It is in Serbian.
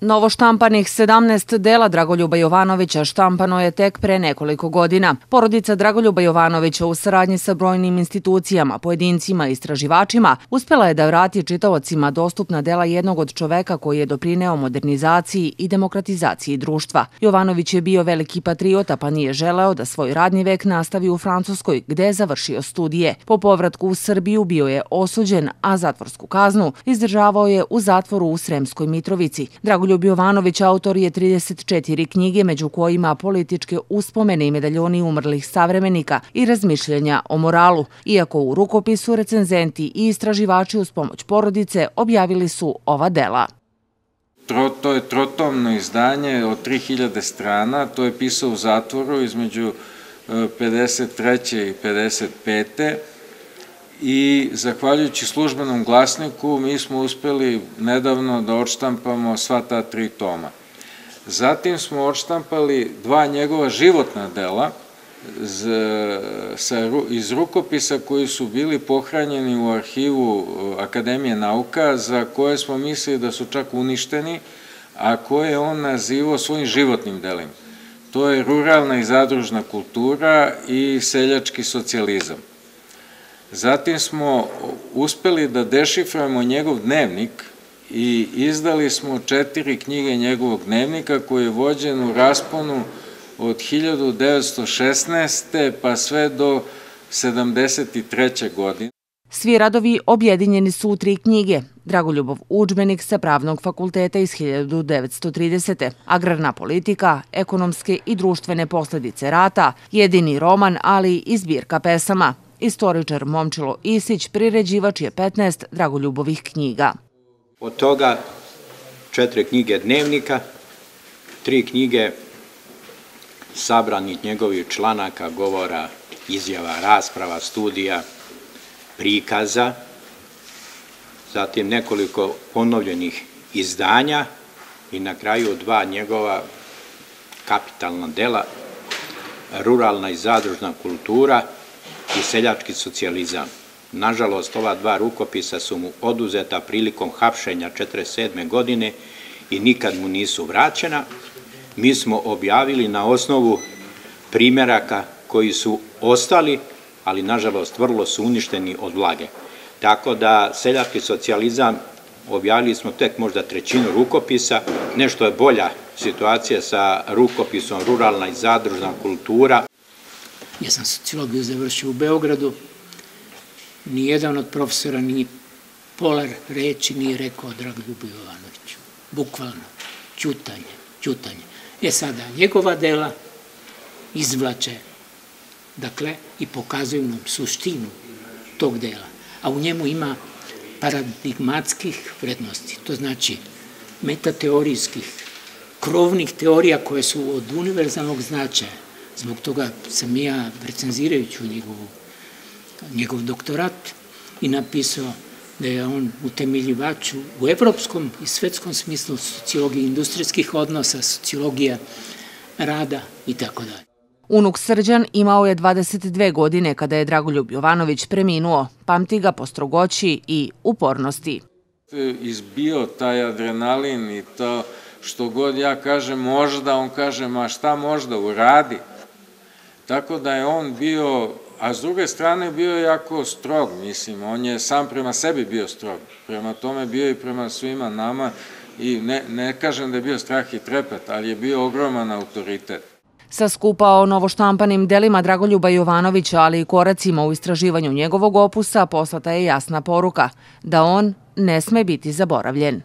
Novo štampanih 17 dela Dragoljuba Jovanovića štampano je tek pre nekoliko godina. Porodica Dragoljuba Jovanovića u saradnji sa brojnim institucijama, pojedincima i istraživačima uspela je da vrati čitaocima dostupna dela jednog od čoveka koji je doprineo modernizaciji i demokratizaciji društva. Jovanović je bio veliki patriota pa nije želeo da svoj radni vek nastavi u Francuskoj gde je završio studije. Po povratku u Srbiju bio je osuđen, a zatvorsku kaznu izdržavao je u zatvoru u Sremskoj Mitrovici. Dragoljub Dragoljub Jovanović autor je 34 knjige, među kojima političke uspomene i medaljoni umrlih savremenika i razmišljenja o moralu, iako u rukopisu recenzenti i istraživači uz pomoć porodice objavili su ova dela. To je trotomno izdanje od 3000 strana, to je pisao u zatvoru između 53. E, i 55 i zahvaljujući službenom glasniku mi smo uspeli nedavno da odštampamo sva ta tri toma. Zatim smo odštampali dva njegova životna dela iz rukopisa koji su bili pohranjeni u arhivu uh, Akademije nauka za koje smo mislili da su čak uništeni, a koje on nazivao svojim životnim delima. To je ruralna i zadružna kultura i seljački socijalizam. Zatim smo uspeli da dešifrujemo njegov dnevnik i izdali smo četiri knjige njegovog dnevnika koji je vođen u rasponu od 1916. pa sve do 73. godine. Svi radovi objedinjeni su u tri knjige. Dragoljubov učbenik sa pravnog fakulteta iz 1930. Agrarna politika, ekonomske i društvene posledice rata, jedini roman, ali i zbirka pesama – Istoričar Momčilo Isić priređivač je 15 Dragoljubovih knjiga. Od toga četiri knjige dnevnika, tri knjige sabranih njegovih članaka, govora, izjava, rasprava, studija, prikaza, zatim nekoliko ponovljenih izdanja i na kraju dva njegova kapitalna dela, ruralna i zadružna kultura – i seljački socijalizam. Nažalost, ova dva rukopisa su mu oduzeta prilikom hapšenja 47. godine i nikad mu nisu vraćena. Mi smo objavili na osnovu primjeraka koji su ostali, ali nažalost vrlo su uništeni od vlage. Tako da seljački socijalizam objavili smo tek možda trećinu rukopisa, nešto je bolja situacija sa rukopisom ruralna i zadružna kultura, Ja sam sociologiju završio u Beogradu. Nijedan od profesora ni polar reči nije rekao Dragoljubu Jovanoviću. Bukvalno. Ćutanje, ćutanje. E sada, njegova dela izvlače, dakle, i pokazuju nam suštinu tog dela. A u njemu ima paradigmatskih vrednosti. To znači metateorijskih, krovnih teorija koje su od univerzalnog značaja Zbog toga sam ja, recenzirajući njegovu, njegov doktorat, i napisao da je on utemeljivač u evropskom i svetskom smislu sociologije industrijskih odnosa, sociologija rada i tako dalje. Unuk Srđan imao je 22 godine kada je Dragoljub Jovanović preminuo, pamti ga po strogoći i upornosti. Izbio taj adrenalin i to što god ja kažem možda, on kaže ma šta možda, uradi. Tako da je on bio, a s druge strane bio je jako strog, mislim, on je sam prema sebi bio strog, prema tome bio i prema svima nama i ne, ne kažem da je bio strah i trepet, ali je bio ogroman autoritet. Sa skupa o novoštampanim delima Dragoljuba Jovanovića, ali i koracima u istraživanju njegovog opusa, poslata je jasna poruka da on ne sme biti zaboravljen.